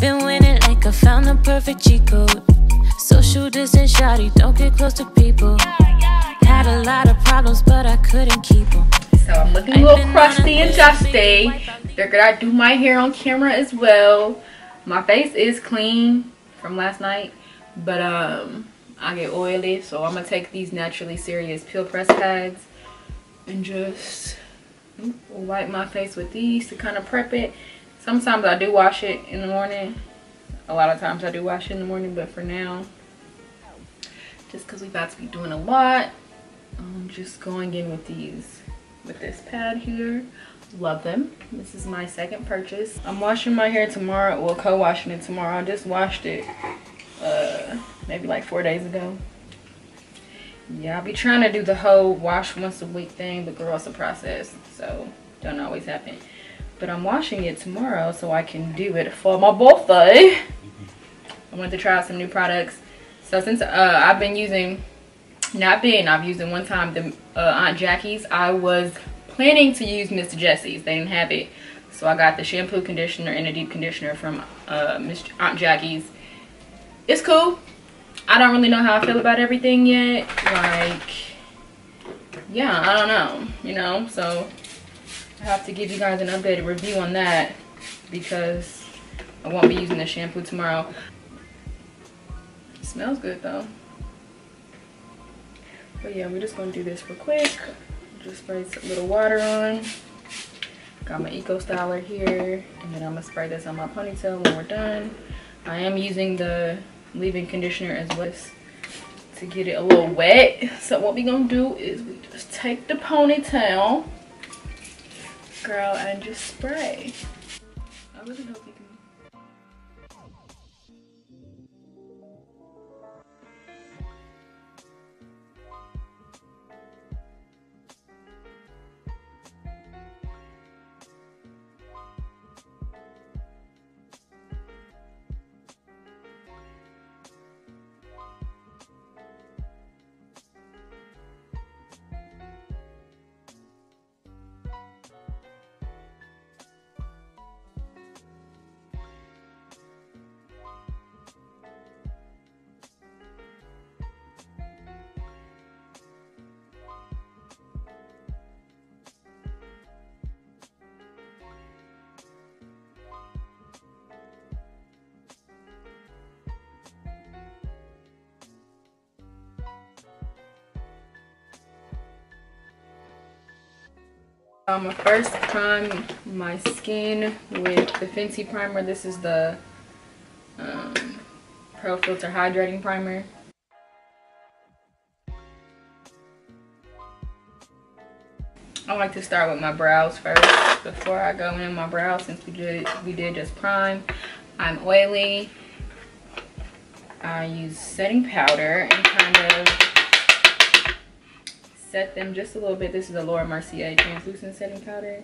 Been winning like I found the perfect cheat code. Social distance, shawty, don't get close to people. Had a lot of problems, but I couldn't keep them. So I'm looking a little crusty and dusty. Figured I'd do my hair on camera as well. My face is clean from last night, but um, I get oily, so I'm gonna take these Naturally Serious Peel Press pads and just wipe my face with these to kind of prep it. Sometimes I do wash it in the morning. A lot of times I do wash it in the morning, but for now, just because we about to be doing a lot, I'm just going in with these, with this pad here. Love them. This is my second purchase. I'm washing my hair tomorrow, well co-washing it tomorrow. I just washed it uh, maybe like four days ago. Yeah, I'll be trying to do the whole wash once a week thing, but girl, it's a process, so don't always happen. But I'm washing it tomorrow so I can do it for my birthday. I wanted to try out some new products. So since uh, I've been using, not been, I've used it one time, the uh, Aunt Jackie's. I was planning to use Miss Jessie's. They didn't have it. So I got the shampoo, conditioner, and a deep conditioner from uh, Aunt Jackie's. It's cool. I don't really know how I feel about everything yet. Like, yeah, I don't know, you know? So I have to give you guys an updated review on that because I won't be using the shampoo tomorrow. It smells good though. But yeah, we're just gonna do this real quick. Just spray a little water on. Got my Eco Styler here. And then I'm gonna spray this on my ponytail when we're done. I am using the leave-in conditioner as well to get it a little wet. So what we gonna do is we just take the ponytail, girl, and just spray. I really hope you gonna first prime my skin with the Fenty primer. This is the um, Pro Filter Hydrating Primer. I like to start with my brows first before I go in my brows since we did we did just prime. I'm oily. I use setting powder and kind of set them just a little bit. This is a Laura Mercier translucent setting powder.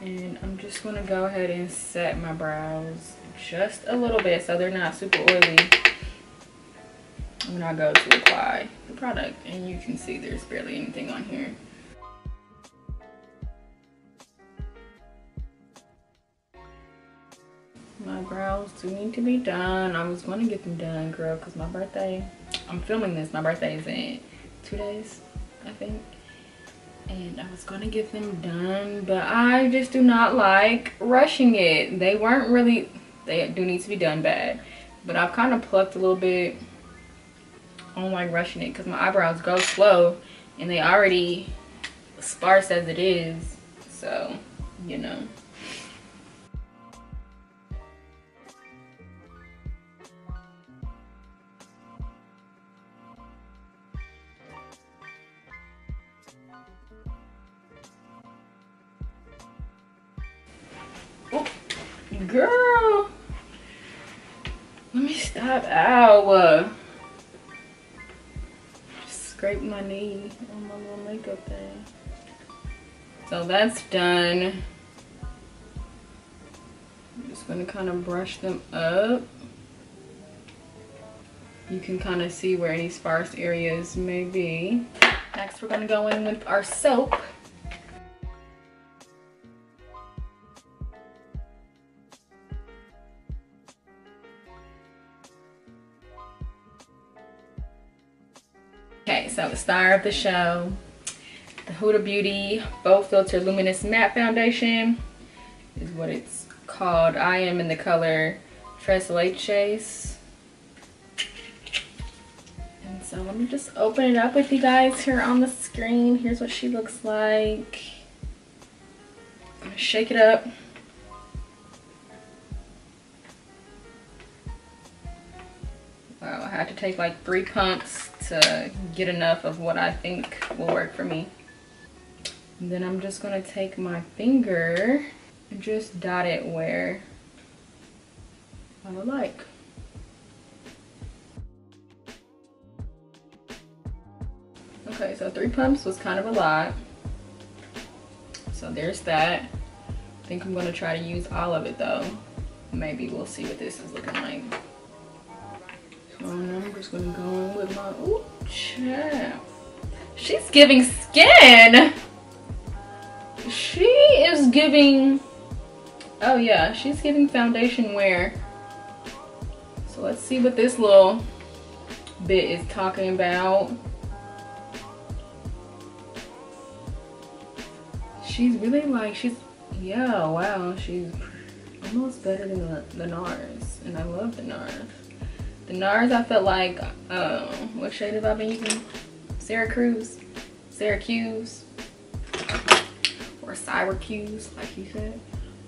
And I'm just going to go ahead and set my brows just a little bit so they're not super oily when I go to apply the product. And you can see there's barely anything on here. My brows do need to be done. I was going to get them done, girl, because my birthday, I'm filming this. My birthday is in two days. I think. And I was gonna get them done, but I just do not like rushing it. They weren't really, they do need to be done bad. But I've kind of plucked a little bit. Don't like rushing it because my eyebrows go slow and they already sparse as it is. So, you know. Girl. Let me stop. Ow. Just scrape my knee on my little makeup thing. So that's done. I'm just going to kind of brush them up. You can kind of see where any sparse areas may be. Next, we're going to go in with our soap. So the star of the show, the Huda Beauty Faux Filter Luminous Matte Foundation is what it's called. I am in the color Tres Leches. And so let me just open it up with you guys here on the screen. Here's what she looks like. I'm gonna shake it up. Wow, I had to take like three pumps to get enough of what I think will work for me. And then I'm just gonna take my finger and just dot it where I like. Okay, so three pumps was kind of a lot. So there's that. I think I'm gonna try to use all of it though. Maybe we'll see what this is looking like. Oh, so I'm just gonna go in with my, child. She's giving skin. She is giving, oh yeah, she's giving foundation wear. So let's see what this little bit is talking about. She's really like, she's, yeah, wow, she's almost better than the, the NARS. And I love the NARS. NARS, I felt like, um, what shade have I been using? Syracuse, Syracuse, or Syracuse, like you said.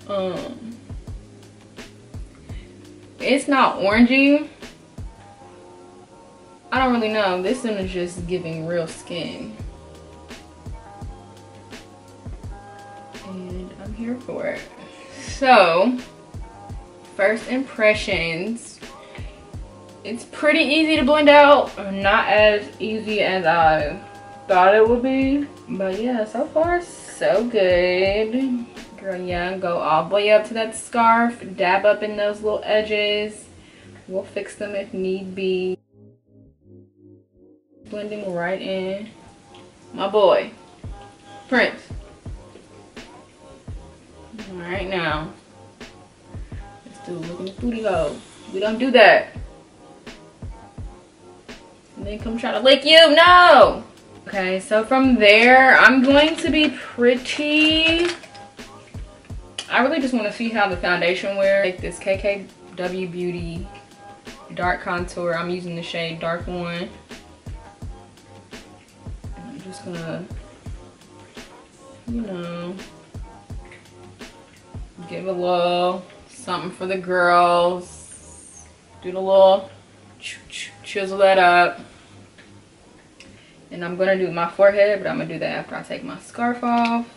Um, it's not orangey. I don't really know. This one is just giving real skin. And I'm here for it. So, first impressions it's pretty easy to blend out. Not as easy as I thought it would be. But yeah, so far so good. Girl, yeah, go all the way up to that scarf. Dab up in those little edges. We'll fix them if need be. Blending right in. My boy, Prince. All right now. Let's do a look in the booty hole. We don't do that and then come try to lick you. No! Okay, so from there, I'm going to be pretty... I really just want to see how the foundation wears. Take this KKW Beauty Dark Contour. I'm using the shade Dark 1. I'm just gonna, you know, give a little something for the girls. Do the little chisel that up. And I'm gonna do my forehead, but I'm gonna do that after I take my scarf off.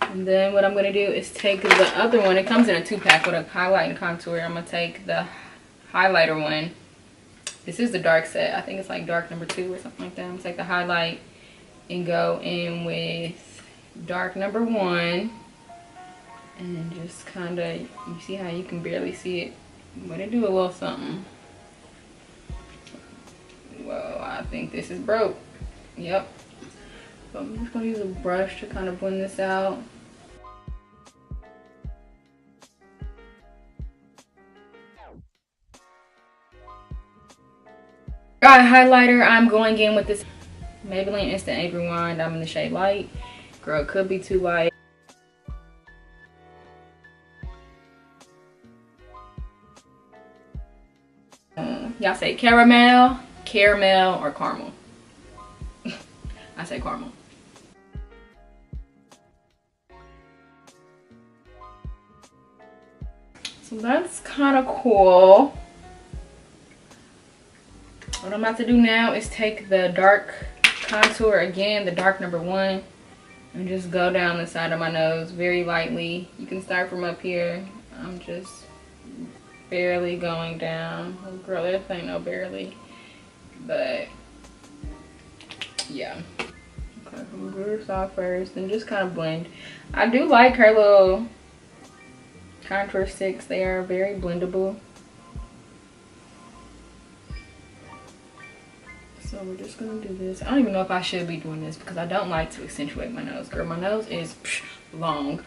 And then what I'm gonna do is take the other one. It comes in a two pack with a highlight and contour. I'm gonna take the highlighter one. This is the dark set. I think it's like dark number two or something like that. I'm gonna take the highlight and go in with dark number one. And just kind of, you see how you can barely see it. I'm gonna do a little something. Well, I think this is broke. Yep. So I'm just gonna use a brush to kind of blend this out. Got highlighter. I'm going in with this Maybelline Instant Age Rewind. I'm in the shade light. Girl, it could be too light. Uh, Y'all say caramel, caramel, or caramel. I say caramel. So that's kind of cool. What I'm about to do now is take the dark contour again, the dark number one, and just go down the side of my nose very lightly. You can start from up here. I'm just barely going down. Girl, this ain't no barely. But, yeah. Okay, I'm gonna glue this off first and just kind of blend. I do like her little contour sticks. They are very blendable. So we're just gonna do this. I don't even know if I should be doing this because I don't like to accentuate my nose. Girl, my nose is long.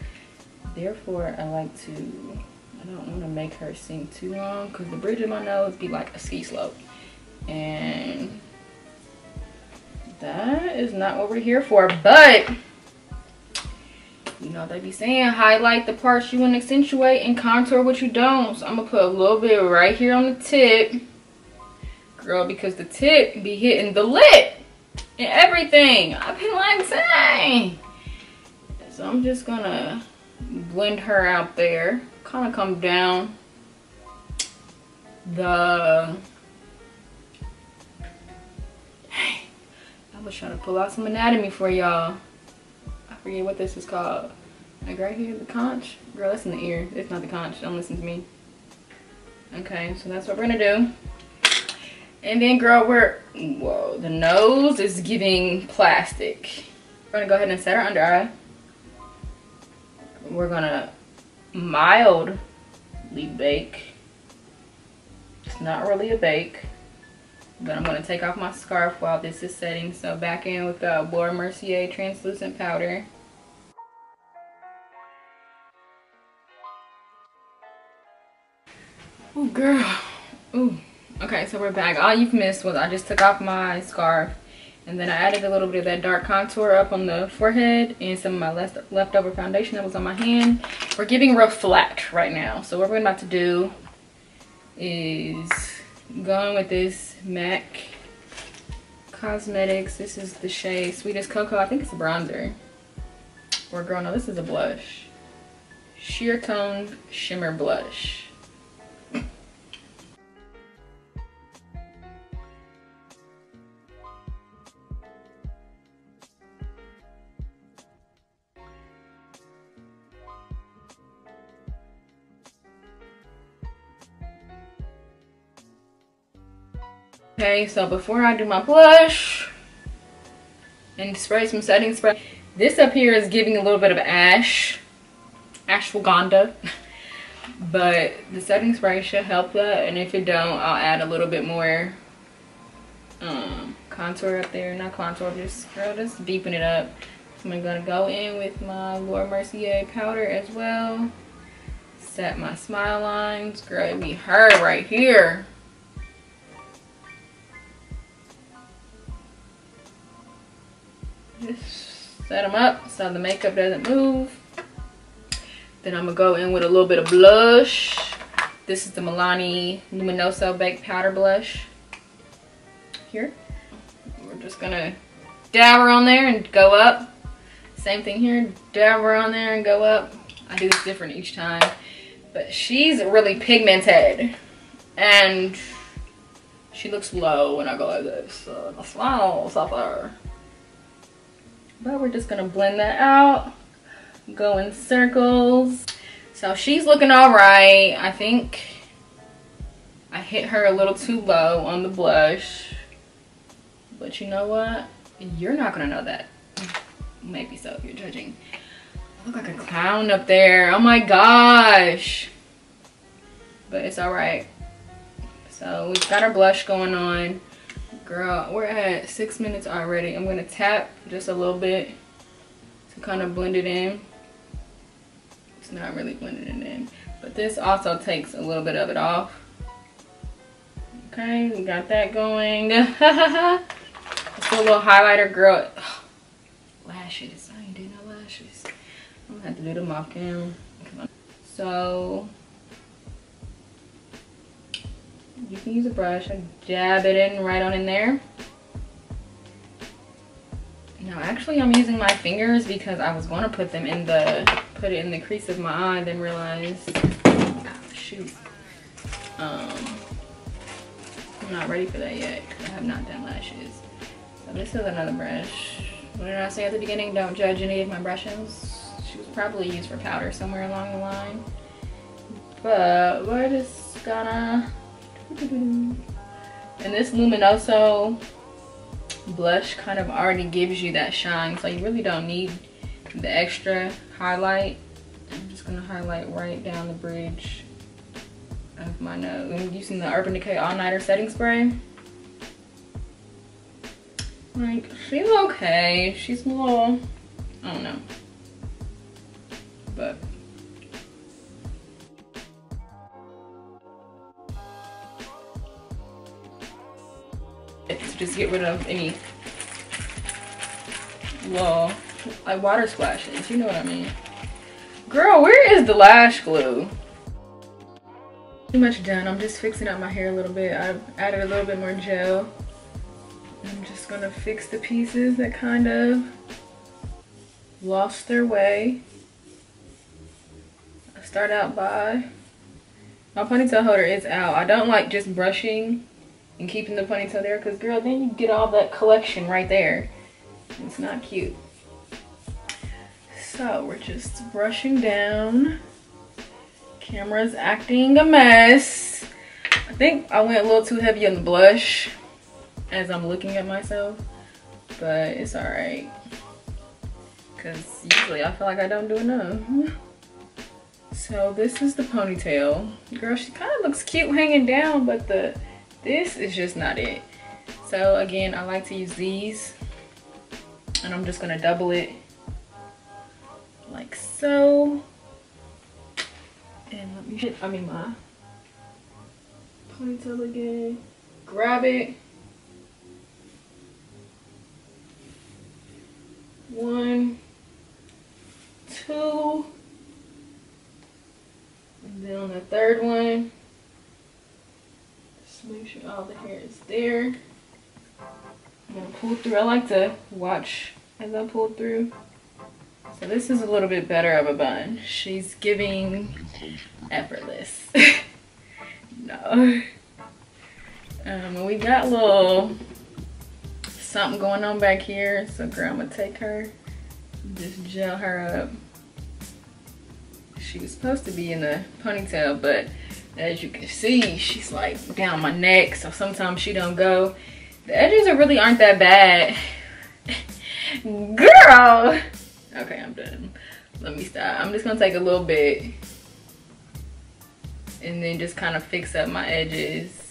Therefore, I like to, I don't want to make her seem too long because the bridge of my nose be like a ski slope. And that is not what we're here for, but you know they be saying highlight the parts you want to accentuate and contour what you don't. So I'm gonna put a little bit right here on the tip. Girl, because the tip be hitting the lip and everything. I've been like saying. So I'm just gonna blend her out there. Kind of come down the was trying to pull out some anatomy for y'all. I forget what this is called. Like right here, the conch. Girl, that's in the ear. It's not the conch. Don't listen to me. Okay, so that's what we're gonna do. And then girl, we're, whoa, the nose is giving plastic. We're gonna go ahead and set our under eye. We're gonna mildly bake. It's not really a bake. But I'm gonna take off my scarf while this is setting. So back in with the Laura Mercier translucent powder. Oh girl, ooh. Okay, so we're back. All you've missed was I just took off my scarf and then I added a little bit of that dark contour up on the forehead and some of my left leftover foundation that was on my hand. We're giving real flat right now. So what we're about to do is going with this MAC Cosmetics. This is the shade Sweet as Cocoa. I think it's a bronzer. Or girl, no, this is a blush. Sheertone Shimmer Blush. Okay, so before I do my blush and spray some setting spray, this up here is giving a little bit of ash, ashwagandha, but the setting spray should help that. And if it don't, I'll add a little bit more um, contour up there. Not contour, just, girl, just deepen it up. So I'm gonna go in with my Laura Mercier powder as well. Set my smile lines. Girl, it be her right here. Just set them up so the makeup doesn't move. Then I'm gonna go in with a little bit of blush. This is the Milani Luminoso Baked Powder Blush. Here. We're just gonna dab her on there and go up. Same thing here, dab her on there and go up. I do this different each time. But she's really pigmented. And she looks low when I go like this. So I smile suffer. But we're just gonna blend that out. Go in circles. So she's looking all right. I think I hit her a little too low on the blush. But you know what? You're not gonna know that. Maybe so if you're judging. I look like a clown up there. Oh my gosh. But it's all right. So we've got our blush going on. Girl, we're at six minutes already. I'm gonna tap just a little bit to kind of blend it in. It's not really blending it in. But this also takes a little bit of it off. Okay, we got that going. Let's do a little highlighter, girl. lashes, I ain't doing no lashes. I'm gonna have to do them off camera. So you can use a brush and dab it in right on in there. Now actually I'm using my fingers because I was going to put them in the, put it in the crease of my eye then realized, oh, shoot. Um, I'm not ready for that yet I have not done lashes. So this is another brush. What did I say at the beginning? Don't judge any of my brushes. She was probably used for powder somewhere along the line. But we're just gonna and this Luminoso blush kind of already gives you that shine. So you really don't need the extra highlight. I'm just gonna highlight right down the bridge of my nose. I'm using the Urban Decay All Nighter Setting Spray. Like, she's okay. She's a little, I don't know. But just get rid of any little like water splashes. You know what I mean? Girl, where is the lash glue? Too much done. I'm just fixing up my hair a little bit. i've added a little bit more gel. I'm just gonna fix the pieces that kind of lost their way. I start out by, my ponytail holder is out. I don't like just brushing and keeping the ponytail there because girl, then you get all that collection right there. It's not cute. So we're just brushing down. Camera's acting a mess. I think I went a little too heavy on the blush as I'm looking at myself, but it's all right. Cause usually I feel like I don't do enough. So this is the ponytail. Girl, she kind of looks cute hanging down, but the this is just not it. So again, I like to use these and I'm just gonna double it like so. And let me hit, I mean my ponytail again. Grab it. One, two, and then on the third one, make sure all the hair is there. I'm gonna pull through. I like to watch as I pull through. So this is a little bit better of a bun. She's giving effortless. no. Um, we got a little something going on back here. So girl, I'm gonna take her, just gel her up. She was supposed to be in the ponytail, but as you can see, she's like down my neck. So sometimes she don't go. The edges are really aren't that bad. Girl! Okay, I'm done. Let me stop. I'm just gonna take a little bit and then just kind of fix up my edges.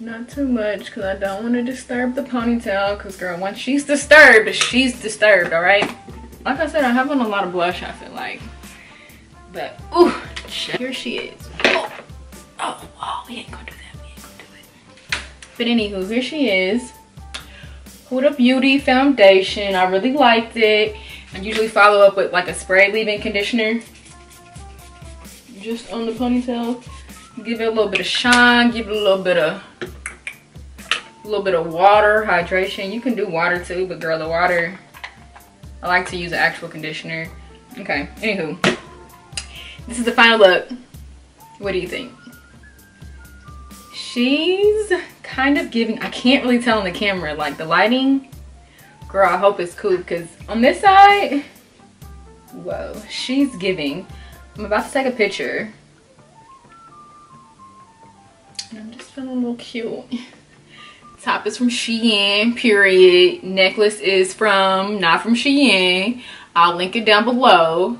Not too much because I don't want to disturb the ponytail because girl, once she's disturbed, she's disturbed, all right? Like I said, I have on a lot of blush, I feel like. But, ooh, here she is. Oh, oh, oh, we ain't gonna do that, we ain't gonna do it. But anywho, here she is. Huda Beauty foundation. I really liked it. I usually follow up with like a spray leave-in conditioner. Just on the ponytail. Give it a little bit of shine. Give it a little bit of a little bit of water, hydration. You can do water too, but girl, the water, I like to use an actual conditioner. Okay, anywho. This is the final look. What do you think? She's kind of giving, I can't really tell on the camera, like the lighting. Girl, I hope it's cool because on this side, whoa, she's giving. I'm about to take a picture. And I'm just feeling a little cute. Top is from Shein, period. Necklace is from, not from Shein. I'll link it down below.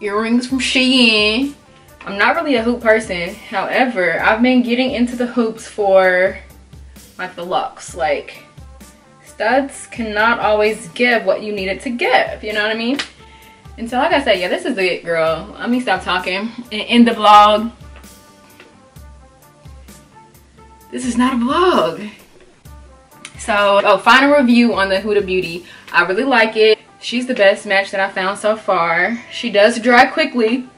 Earrings from Shein. I'm not really a hoop person. However, I've been getting into the hoops for like the looks. Like studs cannot always give what you need it to give. You know what I mean? And so like I said, yeah, this is it, girl. Let me stop talking and end the vlog. This is not a vlog. So, oh, final review on the Huda Beauty. I really like it. She's the best match that I found so far. She does dry quickly,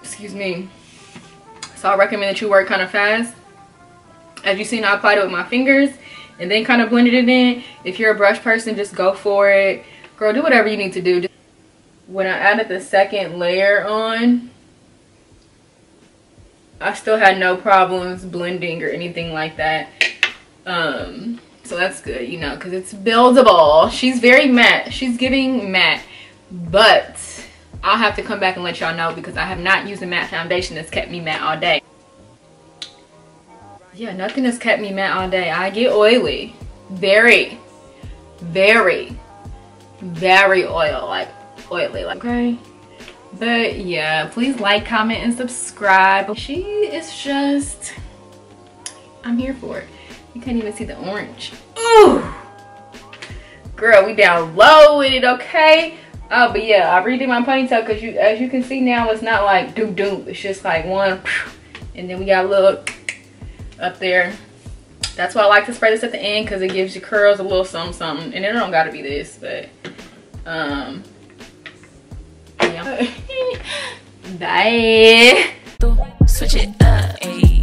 excuse me. So I recommend that you work kind of fast. As you seen, I applied it with my fingers and then kind of blended it in. If you're a brush person, just go for it. Girl, do whatever you need to do. When I added the second layer on, I still had no problems blending or anything like that. Um, so that's good, you know, because it's buildable. She's very matte. She's giving matte, but I'll have to come back and let y'all know because I have not used a matte foundation that's kept me matte all day. Yeah, nothing has kept me matte all day. I get oily. Very, very, very oil, like oily, like, okay? But yeah, please like, comment, and subscribe. She is just, I'm here for it. You can't even see the orange. Ooh! Girl, we down low with it, okay? Oh, but yeah, I redid my ponytail because you, as you can see now, it's not like doo doo. It's just like one, and then we got a little up there. That's why I like to spray this at the end because it gives your curls a little something something. And it don't gotta be this, but um yeah. Bye. Switch it up, ayy.